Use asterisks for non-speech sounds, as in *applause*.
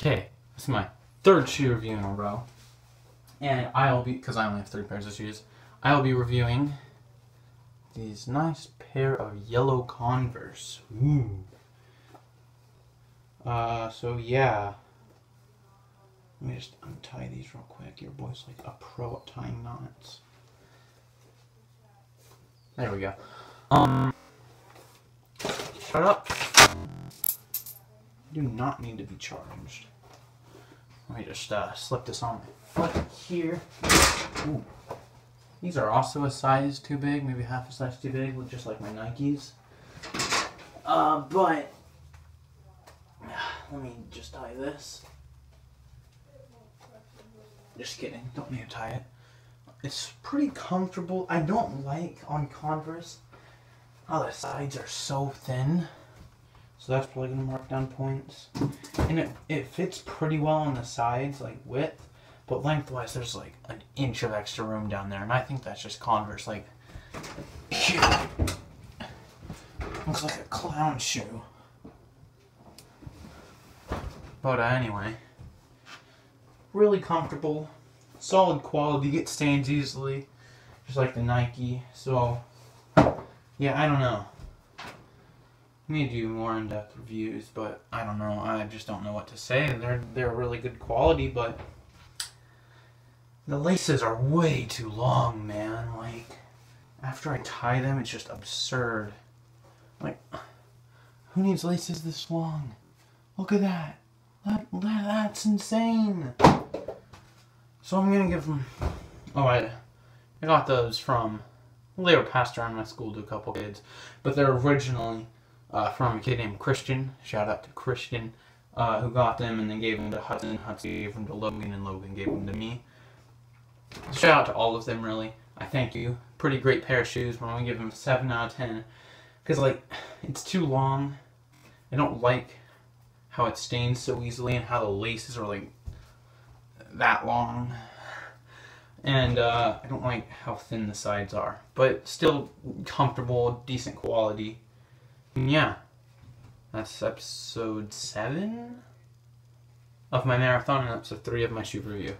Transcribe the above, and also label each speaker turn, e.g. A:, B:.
A: Okay, this is my third shoe review in a row. And I'll be, because I only have three pairs of shoes, I'll be reviewing these nice pair of yellow Converse. Ooh. Uh, so yeah. Let me just untie these real quick. Your boy's like a pro at tying knots. There we go. Um, shut up. Do not need to be charged. Let me just uh, slip this on my foot here. Ooh. These are also a size too big, maybe half a size too big, just like my Nikes. Uh, but *sighs* let me just tie this. Just kidding, don't need to tie it. It's pretty comfortable. I don't like on Converse how the sides are so thin. So that's probably gonna mark down points. And it, it fits pretty well on the sides, like width, but lengthwise there's like an inch of extra room down there. And I think that's just Converse, like, *sighs* Looks like a clown shoe. But uh, anyway, really comfortable, solid quality, get stains easily, just like the Nike. So, yeah, I don't know. Need to do more in-depth reviews, but I don't know. I just don't know what to say. They're they're really good quality, but the laces are way too long, man. Like after I tie them, it's just absurd. Like who needs laces this long? Look at that. That, that that's insane. So I'm gonna give them. Oh, I I got those from. Well, they were passed around my school to a couple kids, but they're originally uh, from a kid named Christian. Shout out to Christian, uh, who got them and then gave them to Hudson. Hudson gave them to Logan, and Logan gave them to me. Shout out to all of them, really. I thank you. Pretty great pair of shoes. I'm gonna give them seven out of ten, because like it's too long. I don't like how it stains so easily and how the laces are like that long. And uh, I don't like how thin the sides are, but still comfortable, decent quality Mm, yeah, that's episode 7 of my marathon and episode 3 of my shoe review.